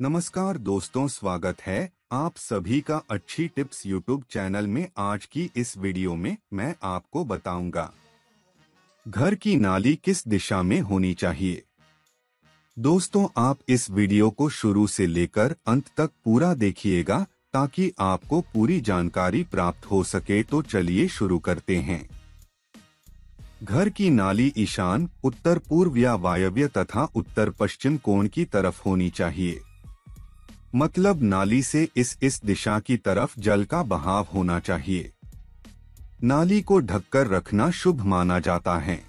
नमस्कार दोस्तों, स्वागत है आप सभी का अच्छी टिप्स यूट्यूब चैनल में आज की इस वीडियो में मैं आपको बताऊँगा। घर की नाली किस दिशा में होनी चाहिए? दोस्तों, आप इस वीडियो को शुरू से लेकर अंत तक पूरा देखिएगा ताकि आपको पूरी जानकारी प्राप्त हो सके तो चलिए शुरू करते हैं। घर की नाली ईशान, उत्तर पूर्व या वायव्य तथा उत्तर पश्चिम कोण की तरफ़ होनी चाहिए। मतलब नाली से इस इस दिशा की तरफ़ जल का बहाव होना चाहिए। नाली को ढककर रखना शुभ माना जाता है।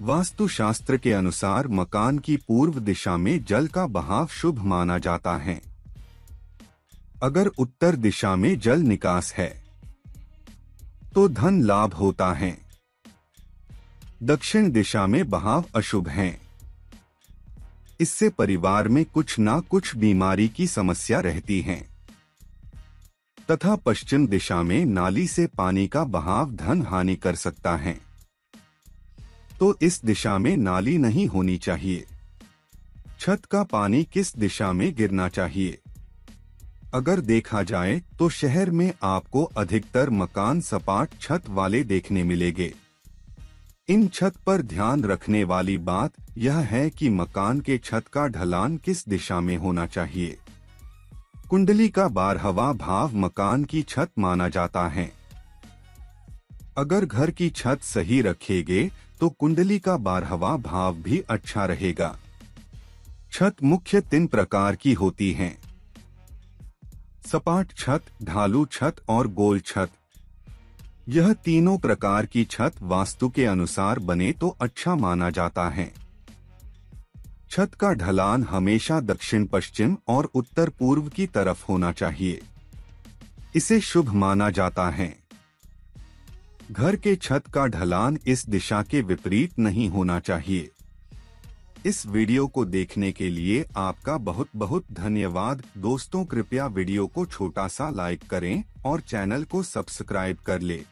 वास्तुशास्त्र के अनुसार मकान की पूर्व दिशा में जल का बहाव शुभ माना जाता है। अगर उत्तर दिशा में जल निकास है तो धन लाभ होता है। दक्षिण दिशा में बहाव अशुभ है। इससे परिवार में कुछ ना कुछ बीमारी की समस्या रहती है। तथा पश्चिम दिशा में नाली से पानी का बहाव धन हानि कर सकता है। तो इस दिशा में नाली नहीं होनी चाहिए। छत का पानी किस दिशा में गिरना चाहिए? अगर देखा जाए तो शहर में आपको अधिकतर मकान सपाट छत वाले देखने मिलेंगे। इन छत पर ध्यान रखने वाली बात यह है कि मकान के छत का ढलान किस दिशा में होना चाहिए। कुंडली का बारहवा भाव मकान की छत माना जाता है। अगर घर की छत सही रखेगे तो कुंडली का बारहवा भाव भी अच्छा रहेगा। छत मुख्य तीन प्रकार की होती हैं। सपाट छत, ढालू छत और गोल छत। यह तीनों प्रकार की छत वास्तु के अनुसार बने तो अच्छा माना जाता है। छत का ढलान हमेशा दक्षिण, पश्चिम और उत्तर पूर्व की तरफ़ होना चाहिए। इसे शुभ माना जाता है। घर के छत का ढलान इस दिशा के विपरीत नहीं होना चाहिए। इस वीडियो को देखने के लिए आपका बहुत बहुत धन्यवाद। दोस्तों, कृपया वीडियो को छोटा सा लाइक करें और चैनल को सब्सक्राइब कर ले।